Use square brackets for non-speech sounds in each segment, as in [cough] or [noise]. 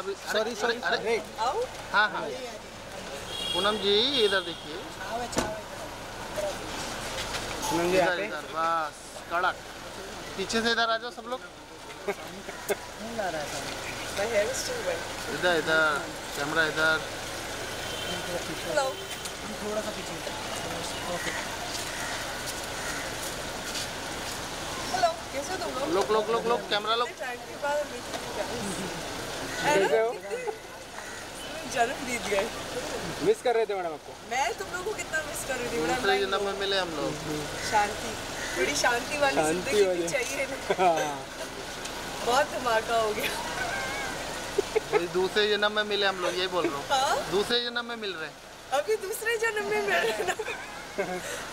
अभी sorry sorry अरे आओ। हाँ हाँ। पूनम जी इधर देखिए। सुनम जी इधर इधर बस कड़क। पीछे से इधर आ जाओ सब लोग. इधर इधर कैमरा इधर। थोड़ा सा पीछे। Okay Hello. कैसे हो तुम लोग? लोग लोग लोग लोग कैमरा लोग हैं? ना? कितने- जन्म बीत गए मिस कर रहे थे मैडम आपको? मैं तुम लोगों को कितना मिस कर रही थी दूसरे जन्म में मिले हम लोग। शांति थोड़ी शांति वाली ज़िंदगी भी चाहिए। हाँ। बहुत धमाका हो गया। दूसरे जन्म में मिले हम लोग यही बोल रहा हूँ। हाँ? दूसरे जन्म में मिल रहे। अभी दूसरे जन्म में मैं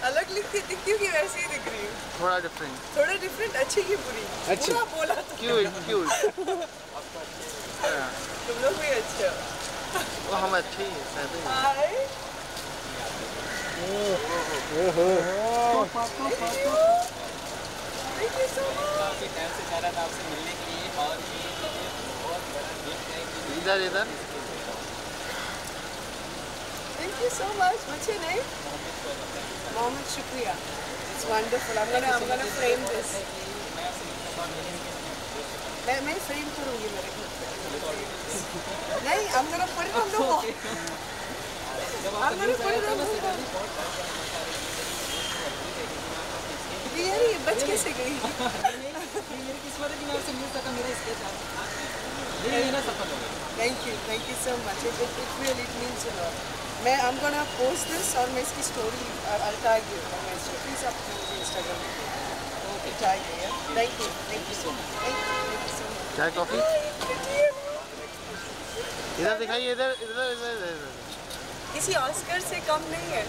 अलग लिखती दिखती हूँ कि वैसे ही दिख रही हूँ। थोड़ा डिफरेंट थोड़ा डिफरेंट अच्छी की बुरी। अच्छी। बोला तो। Cute [laughs] क्यूट तुम लोग भी अच्छे हो वो हम अच्छे ही हैं शायद ही। Hi thank you so much इधर इधर Thank you so much. What's your name? Mohammed Shukriya. It's wonderful. I'm gonna I'm gonna frame this. मैं मैं फ्रेम करूँगी मेरे नहीं the wall. ये यार ये बच कैसे गई? It means a lot. मैं I'm gonna post this और मैं इसकी my Insta. Please आप much. Thank you, thank you so much. चाय कॉफ़ी? इधर दिखाइए इधर इधर इधर। किसी ऑस्कर से कम नहीं है।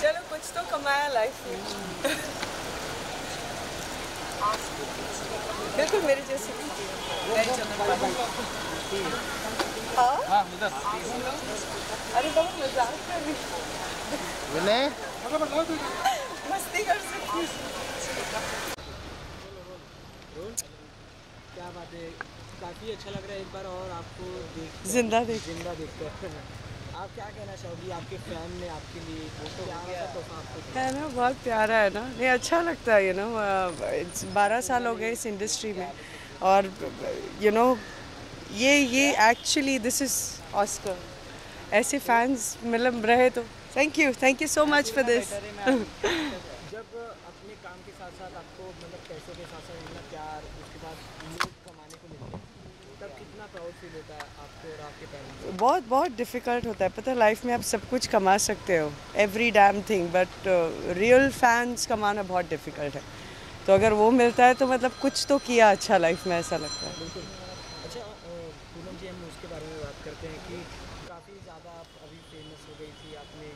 चलो कुछ तो कमाया लाइफ में। बिल्कुल मेरे जैसे हाँ। हाँ? अरे बहुत मज़ाक कर रही मस्ती कर सकती क्या बात है? काफ़ी अच्छा लग रहा है एक बार और आपको देख ज़िंदा देख। ज़िंदा देखकर। आप क्या कहना चाहोगी आपके फ़ैन ने आपके लिए? दिया? है ना बहुत प्यारा है ना। नहीं अच्छा लगता है यू नो बारह साल हो गए इस इंडस्ट्री में। और यू नो ये ये एक्चुअली दिस इज़ ऑस्कर ऐसे फैंस मतलब रहे तो। Thank you thank you so much for this जब काम के साथ साथ आपको मतलब पैसों के साथ साथ इतना प्यार उसके बाद लोग कमाने को मिलते हैं। तब कितना प्राउड फील होता है आपको और आपके पेरेंट्स बहुत बहुत डिफ़िकल्ट होता है। पता है लाइफ में आप सब कुछ कमा सकते हो every damn thing but real fans कमाना बहुत डिफ़िकल्ट है। तो अगर वो मिलता है तो मतलब कुछ तो किया अच्छा लाइफ में ऐसा लगता है बिल्कुल अच्छा अ, पूनम जी हम उसके बारे में बात करते हैं कि काफ़ी ज़्यादा आप अभी फ़ेमस हो गई थी आपने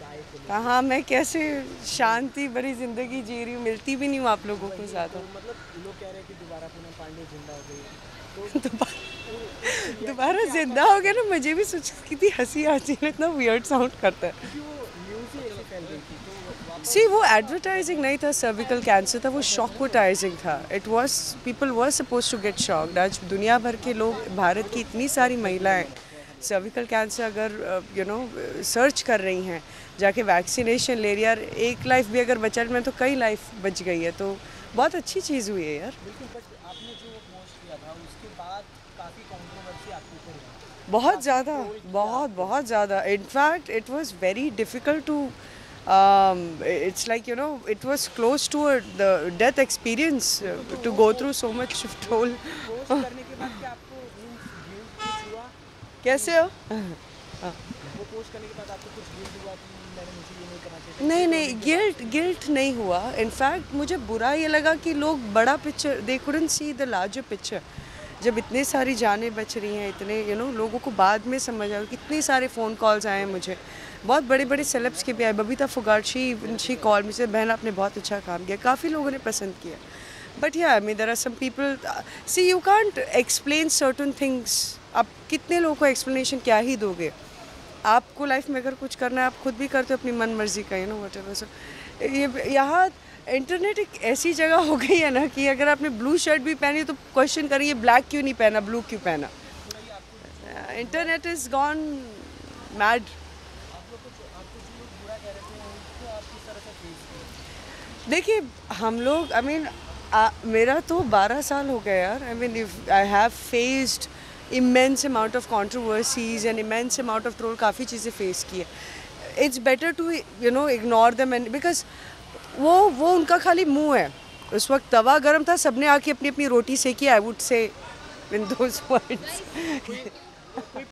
गाय को हाँ मैं कैसे शांति भरी ज़िंदगी जी रही हूँ मिलती भी नहीं हूँ आप लोगों को ज़्यादा। तो मतलब लोग कह रहे हैं कि दोबारा पूनम पांडे ज़िंदा हो गई। तो [laughs] दोबारा ज़िंदा हो गया ना मुझे भी सोच कितनी हँसी आती है इतना वियर्ड साउंड करता है। थी तो सी वो एडवर्टाइजिंग नहीं था सर्विकल कैंसर था वो शॉकवटाइजिंग था। It was people were suppose to get shocked आज दुनिया भर के लोग भारत की इतनी सारी महिलाएँ सर्विकल कैंसर अगर यू नो सर्च कर रही हैं जाके वैक्सीनेशन ले रही यार एक लाइफ भी अगर बचा मैं तो कई लाइफ बच गई है तो बहुत अच्छी चीज़ हुई है यार। बहुत ज़्यादा बहुत बहुत ज़्यादा। In fact it was very difficult to it's like you know it was close to the death experience to go through so much क्या आपको मीन्स गिल्ट कुछ हुआ कैसे हो? वो पोस्ट करने के बाद आपको कुछ गिल्ट हुआ मैंने मुझे ये नहीं करना चाहिए नहीं नहीं गिल्ट गिल्ट नहीं हुआ। इनफैक्ट मुझे बुरा ये लगा कि लोग बड़ा picture they couldn't see the larger picture जब इतनी सारी जानें बच रही हैं इतने यू नो लोगों को बाद में समझ आया कितने सारे फ़ोन कॉल्स आए हैं मुझे। बहुत बड़े बड़े सेलेब्स के भी आए। Babita Phogat she she call मुझे बहन आपने बहुत अच्छा काम किया। काफ़ी लोगों ने पसंद किया। But yeah I mean there are some people see you can't explain certain things आप कितने लोगों को एक्सप्लेनेशन क्या ही दोगे? आपको लाइफ में अगर कुछ करना है, आप खुद भी करते हो अपनी मन मर्ज़ी का you know whatever so ये यहाँ इंटरनेट एक ऐसी जगह हो गई है ना कि अगर आपने ब्लू शर्ट भी पहनी तो क्वेश्चन करिए ब्लैक क्यों नहीं पहना ब्लू क्यों पहना? इंटरनेट इज़ गॉन मैड देखिए, हम लोग आई मीन मेरा तो 12 साल हो गया यार I mean I have faced immense amount of controversies and immense amount of troll काफ़ी चीज़ें फेस की है। It's better to you know ignore them and because वो वो उनका खाली मुँह है। उस वक्त तवा गर्म था, सबने आके अपनी अपनी रोटी सेकी I would say in those words